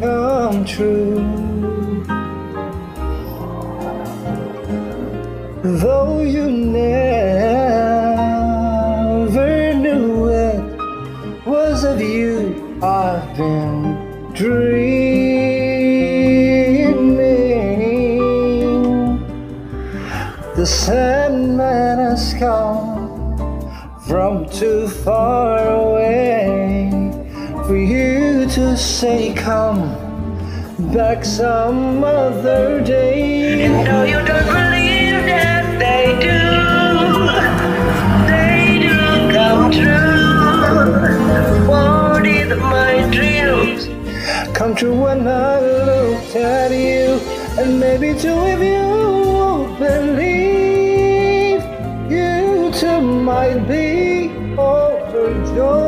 Come true. Though you never knew it was of you I've been dreaming. The Sandman has come from too far away for you say, Come back some other day. And no, you don't believe that they do. They do come true. What did my dreams come true when I looked at you? And maybe too if you won't believe, you too might be overjoyed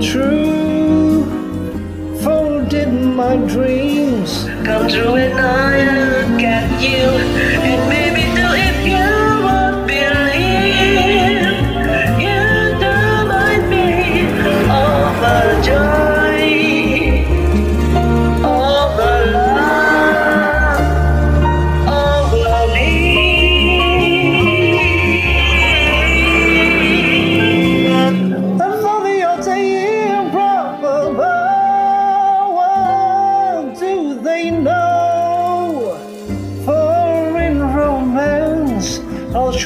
do come true. Folded my dreams come true when I look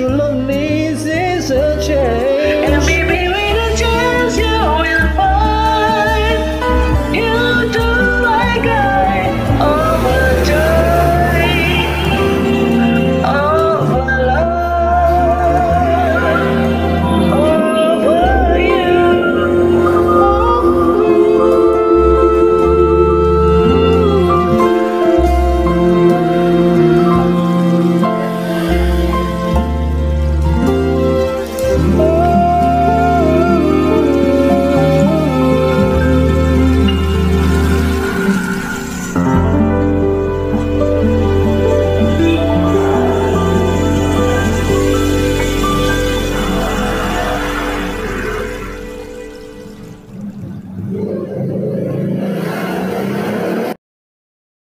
true love